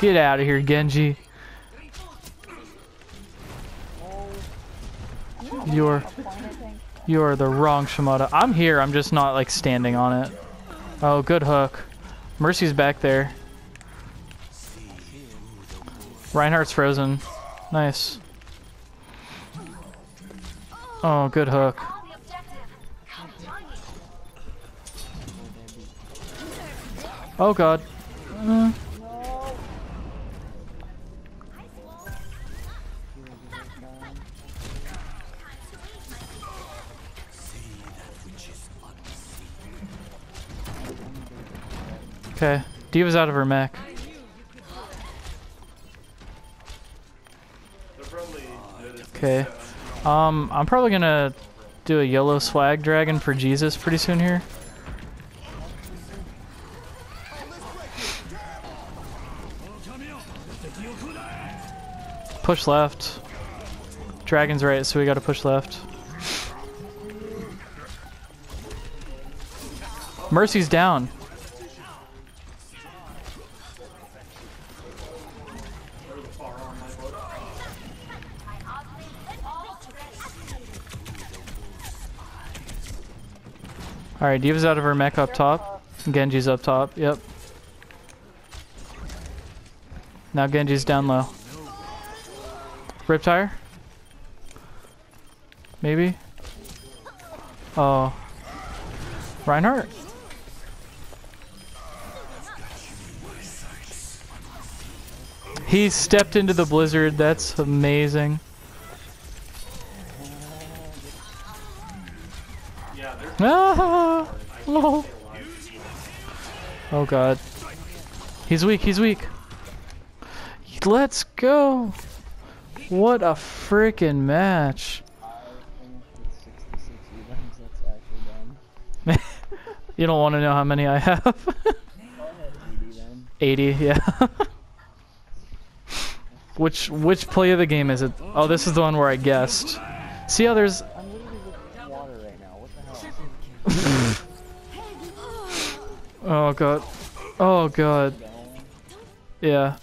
Get out of here, Genji. You're you're the wrong Shimada. I'm here, I'm just not like standing on it. Oh, good hook. Mercy's back there. Reinhardt's frozen. Nice. Oh, good hook. Oh god. Uh, Okay. D.Va's out of her mech. Okay. Um, I'm probably gonna do a yellow swag dragon for Jesus pretty soon here. Push left. Dragon's right, so we gotta push left. Mercy's down. Alright, D.Va's out of her mech up top. Genji's up top, yep. Now Genji's down low. RIP-Tire? Maybe? Oh. Reinhardt? He stepped into the blizzard, that's amazing. Ah, lol. Oh god. He's weak, he's weak. Let's go. What a freaking match. you don't want to know how many I have. 80, yeah. which which play of the game is it? Oh, this is the one where I guessed. See how there's Oh god. Oh god. Yeah.